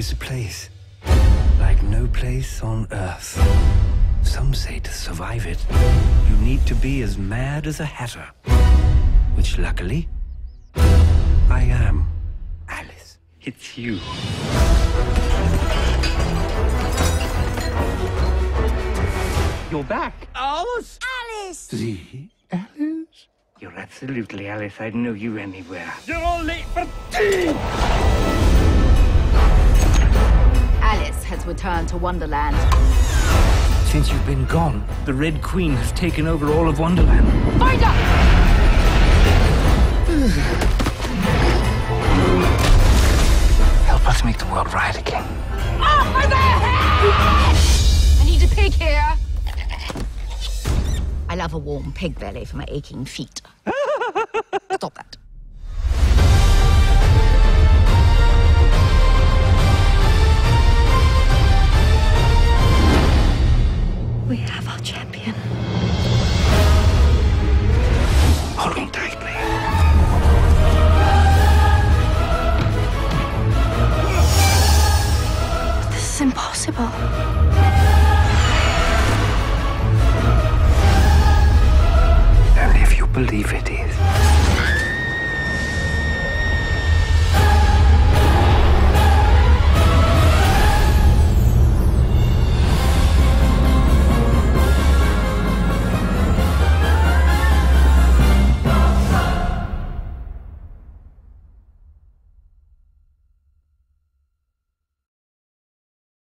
is a place like no place on earth. Some say to survive it, you need to be as mad as a hatter. Which luckily, I am. Alice, it's you. You're back. Alice! Alice! The Alice? You're absolutely Alice. I'd know you anywhere. You're all late for tea! Has returned to Wonderland. Since you've been gone, the Red Queen has taken over all of Wonderland. Find her! Help us make the world right again. Off with their! I need a pig here. I love a warm pig belly for my aching feet. Stop that. Only if you believe it is.